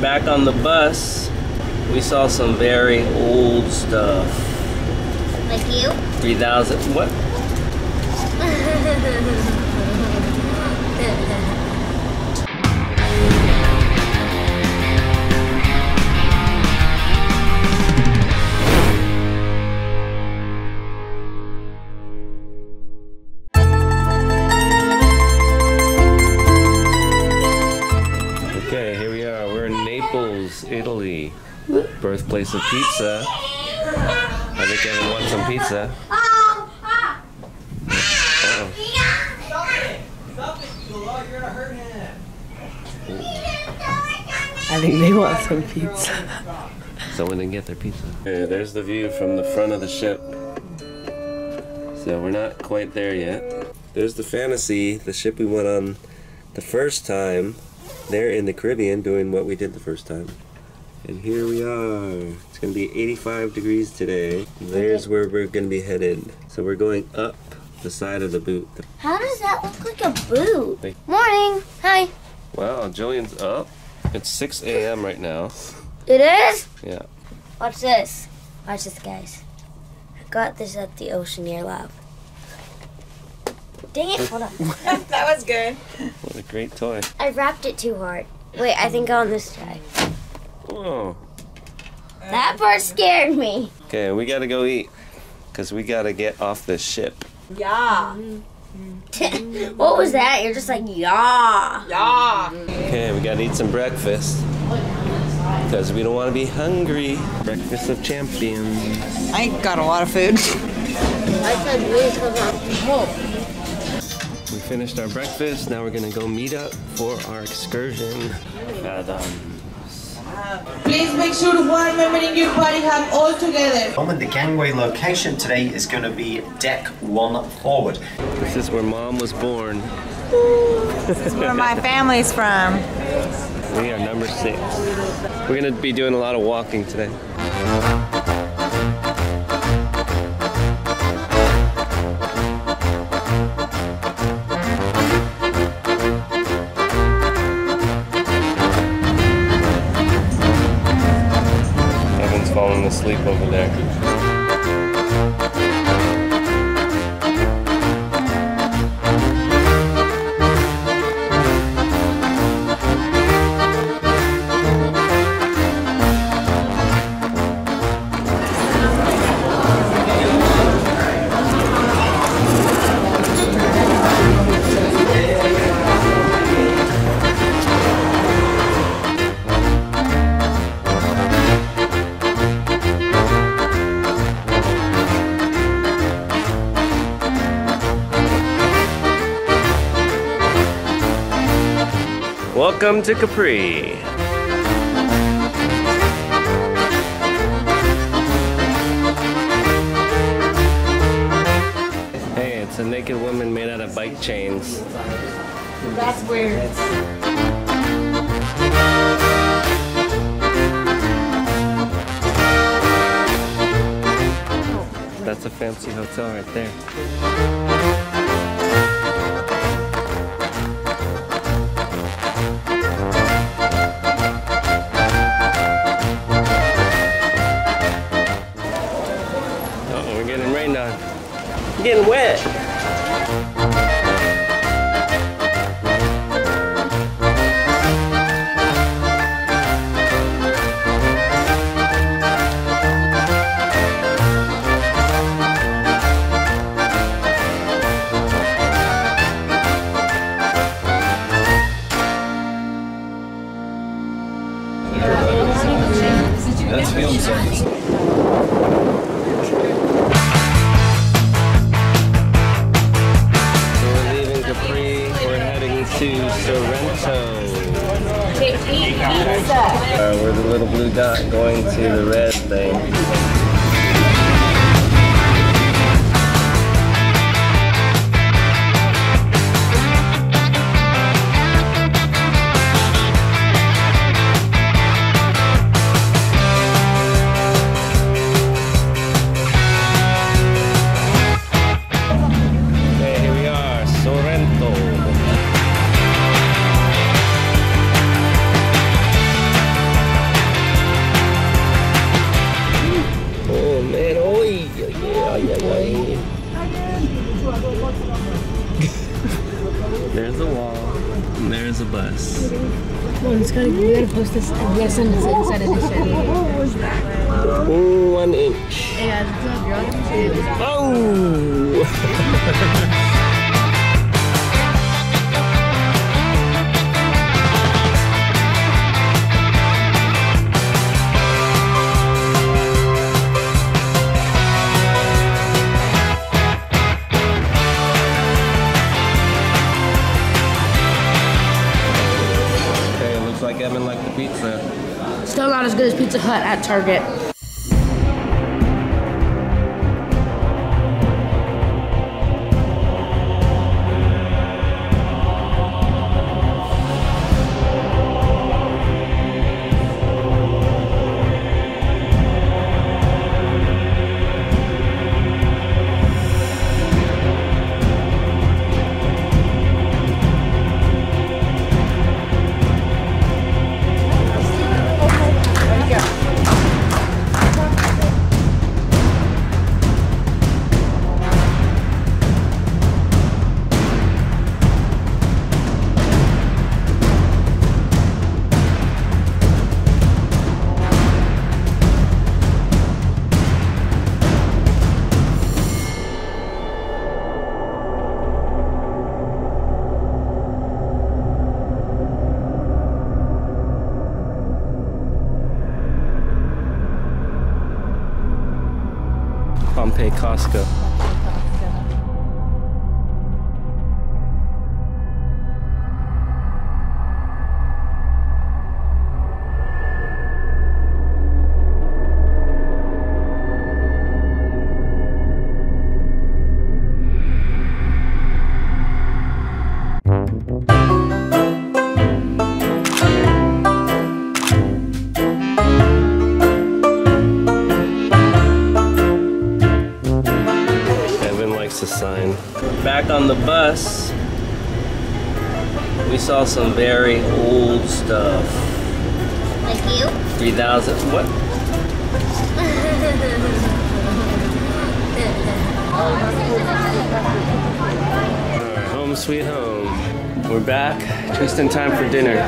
back on the bus, we saw some very old stuff. Like you? 3000, what? Birthplace of pizza. I think Evan wants some pizza. I think they want some pizza. Someone didn't get their pizza. Okay, there's the view from the front of the ship. So we're not quite there yet. There's the Fantasy, the ship we went on the first time. They're in the Caribbean doing what we did the first time. And here we are. It's gonna be 85 degrees today. There's where we're gonna be headed. So we're going up the side of the boot. How does that look like a boot? Morning. Hi. Wow, Jillian's up. It's 6 a.m. right now. It is? Yeah. Watch this. Watch this, guys. I got this at the Oceaneer Lab. Dang it, hold on. that was good. What a great toy. I wrapped it too hard. Wait, I think on this side. Whoa. That part scared me. Okay, we gotta go eat. Because we gotta get off this ship. Yeah. what was that? You're just like, yeah. Yeah. Okay, we gotta eat some breakfast. Because we don't want to be hungry. Breakfast of champions. I got a lot of food. I said please come on. We finished our breakfast. Now we're gonna go meet up for our excursion. Adam. Um, Please make sure one member in your party have all together. Moment, the gangway location today is going to be deck one forward. This is where mom was born. This is where my family's from. We are number six. We're gonna be doing a lot of walking today. Falling asleep over there. Welcome to Capri. Hey, it's a naked woman made out of bike chains. That's weird. That's a fancy hotel right there. Getting wet. Uh, we're the little blue dot going to the red thing. bus. No, it's gonna, we gotta post this lesson inside edition. One inch. Yeah, Oh! pizza. Still not as good as Pizza Hut at Target. Pompeii Costco. Saw some very old stuff. Like you? 3000. What? Home sweet home. We're back just in time for dinner.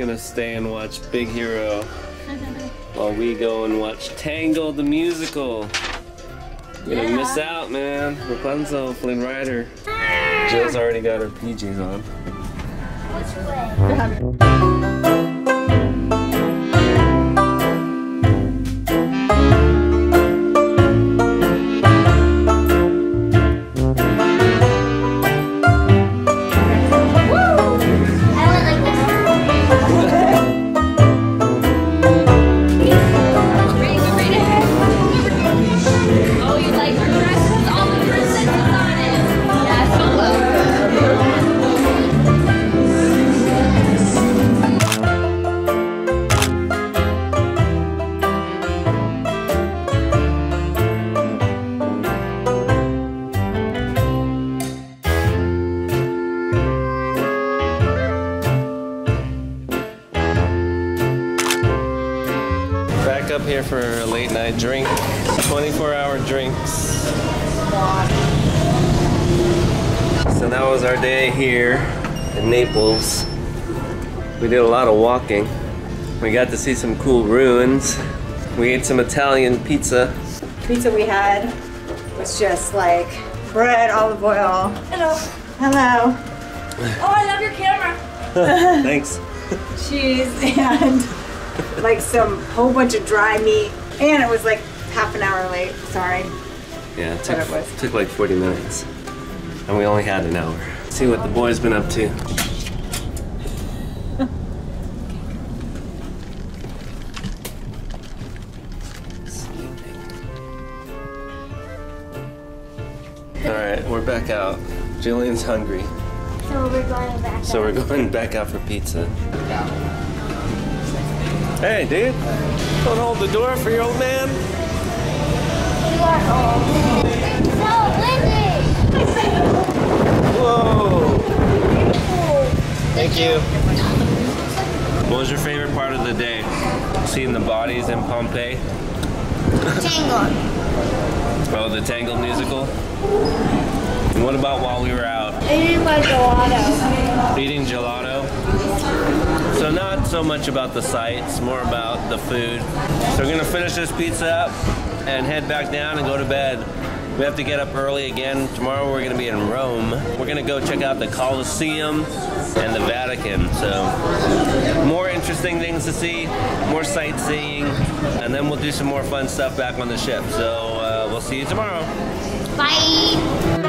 Gonna stay and watch Big Hero while we go and watch Tangled the musical. You're gonna miss out, man. Rapunzel, Flynn Rider. Jill's already got her PJs on. Which way? Here for a late night drink. 24 hour drinks. So that was our day here in Naples. We did a lot of walking. We got to see some cool ruins. We ate some Italian pizza. Pizza we had was just like bread, olive oil. Hello. Hello. Oh, I love your camera. Thanks. cheese and like some whole bunch of dry meat, and it was like half an hour late. Sorry. Yeah, it took, it was. took like 40 minutes, and we only had an hour. Let's see what the boy's been up to. All right, we're back out. Jillian's hungry. So we're going back. So out. we're going back out for pizza. Hey, dude, don't hold the door for your old man. You are old. So windy. Whoa! Thank you. What was your favorite part of the day? Seeing the bodies in Pompeii? Tangled. Oh, the Tangled musical? And what about while we were out? Eating my gelato. Eating gelato? So not so much about the sights, more about the food. So we're gonna finish this pizza up and head back down and go to bed. We have to get up early again. Tomorrow we're gonna be in Rome. We're gonna go check out the Colosseum and the Vatican. So more interesting things to see, more sightseeing, and then we'll do some more fun stuff back on the ship. So uh, we'll see you tomorrow. Bye.